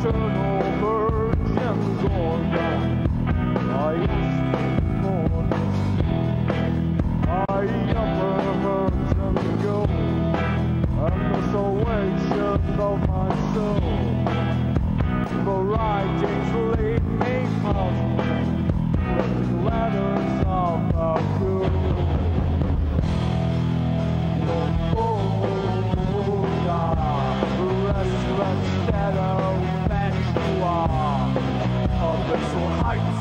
这路。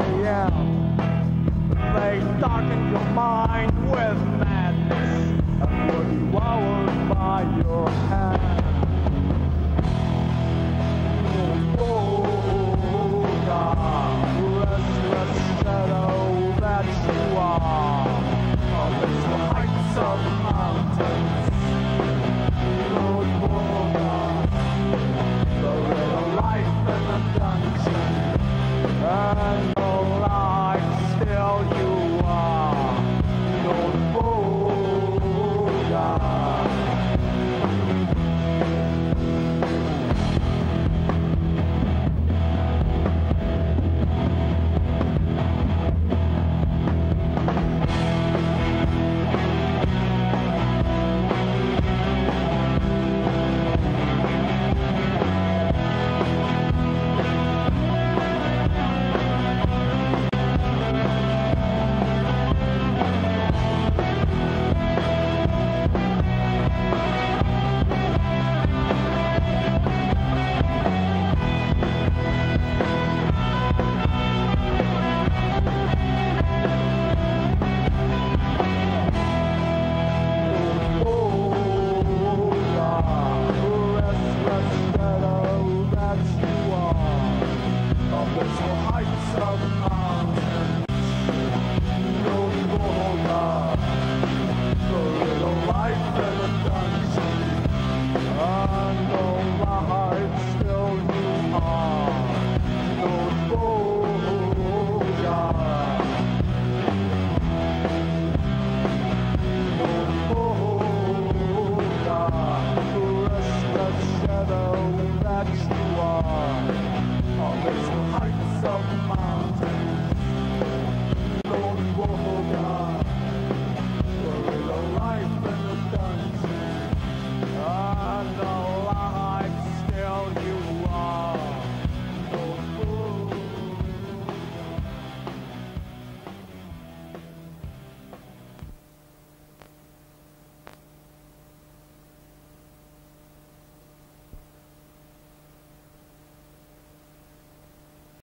anybody else. They darken your mind with madness, and you're devoured by your you.